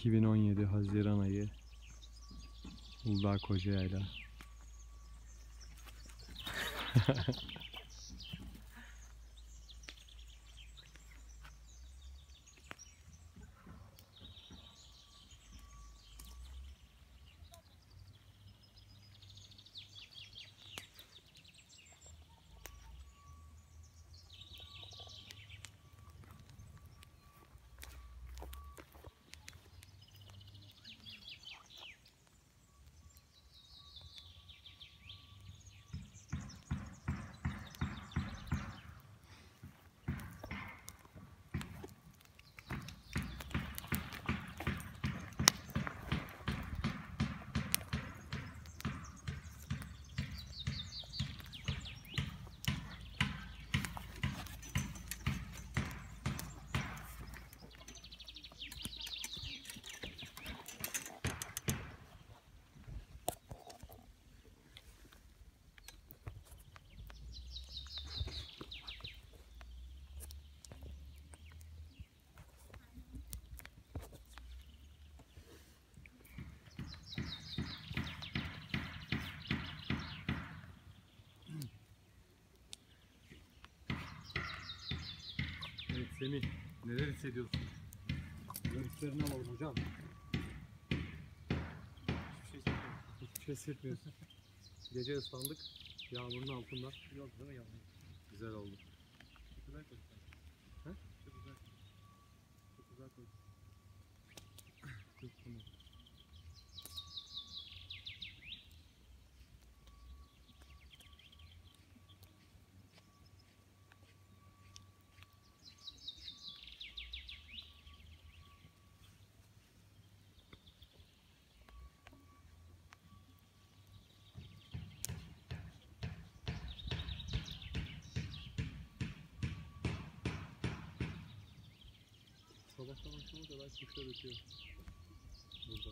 2017 Haziran ayı Uludağ Kocayayla Semih, neler hissediyorsun? Görüşlerini alalım hocam. Hiçbir şey hissetmiyorsun. Gece ıslandık, yağmurun altında. Yok değil mi yavrum? Güzel oldu. Güzel koştu. Sabahtan akşama kadar çıkışlar ötüyor burada.